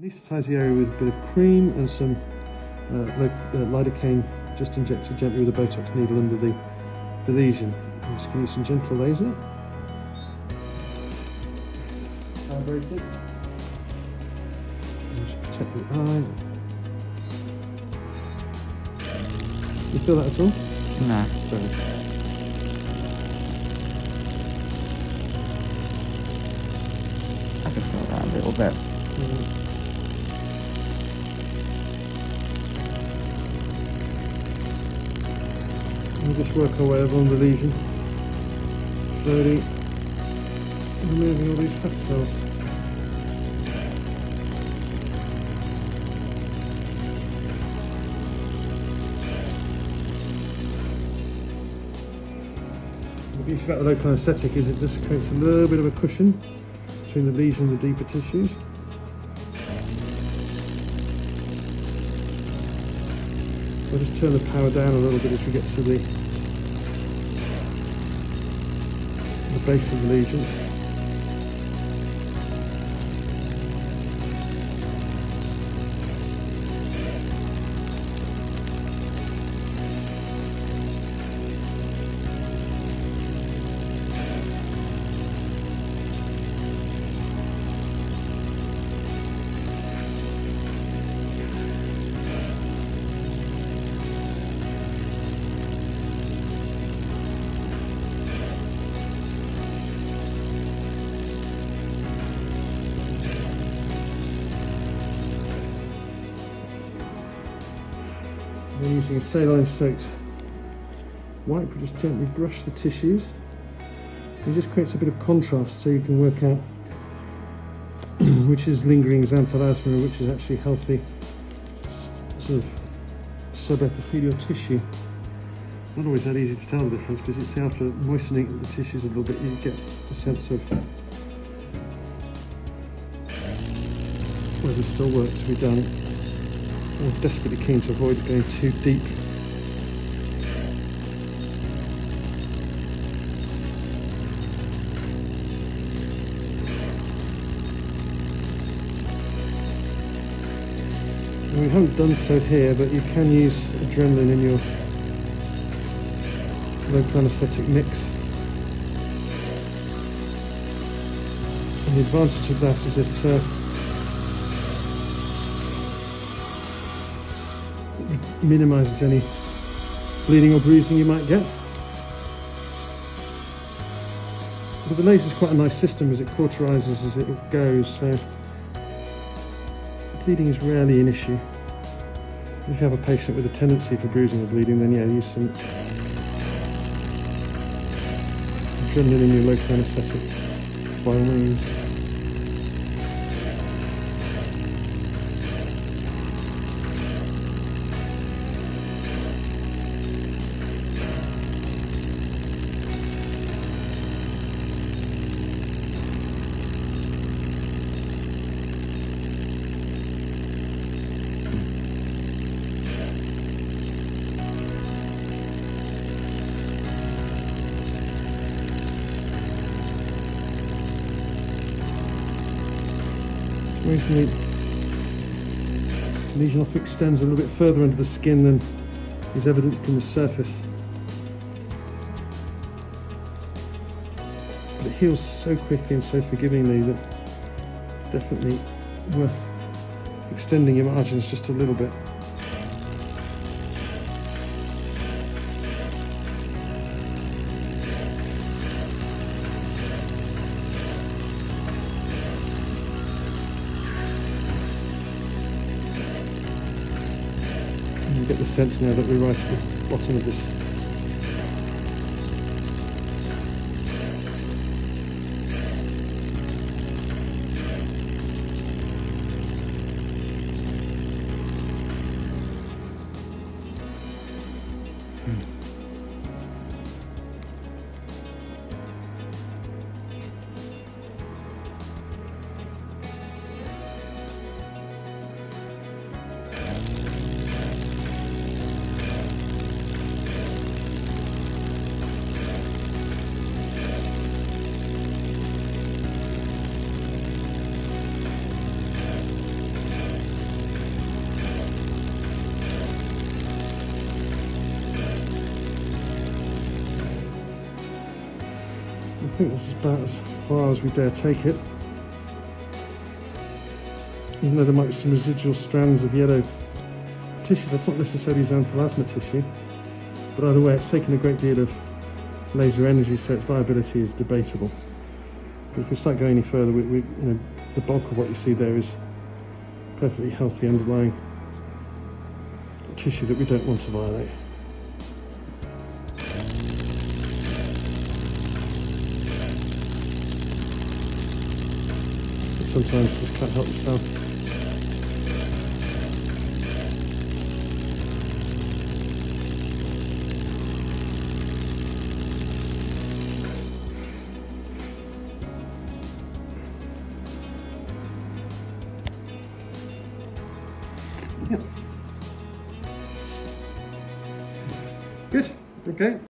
Anaesthetise the area with a bit of cream and some uh, uh, lidocaine just injected gently with a Botox needle under the, the lesion. I'm just going to use some gentle laser. It's calibrated. Just protect the eye. You feel that at all? No. Good. I can feel that a little bit. We'll just work our way along the lesion, slowly removing all these fat cells. The beauty about the local anaesthetic is it just creates a little bit of a cushion between the lesion and the deeper tissues. We'll just turn the power down a little bit as we get to the the base of the lesion. Using a saline soaked wipe, we just gently brush the tissues. It just creates a bit of contrast so you can work out which is lingering xanthelasma and which is actually healthy sort of subepithelial tissue. Not always that easy to tell the difference because it's after moistening the tissues a little bit you get a sense of where there's still work to be done. I'm desperately keen to avoid going too deep. And we haven't done so here, but you can use adrenaline in your local anaesthetic mix. And the advantage of that is that uh, minimises any bleeding or bruising you might get. But the laser is quite a nice system as it cauterizes as it goes, so bleeding is rarely an issue. If you have a patient with a tendency for bruising or bleeding, then yeah, use some adrenaline in your local anaesthetic by all means. Recently, lesion often extends a little bit further under the skin than is evident from the surface. It heals so quickly and so forgivingly that definitely worth extending your margins just a little bit. Get the sense now that we're right at the bottom of this. Think this is about as far as we dare take it. Even though there might be some residual strands of yellow tissue, that's not necessarily xanthelasma tissue. But either way, it's taken a great deal of laser energy, so its viability is debatable. But if we start going any further, we, we, you know, the bulk of what you see there is perfectly healthy underlying tissue that we don't want to violate. Sometimes just can't help yourself. Good. Okay.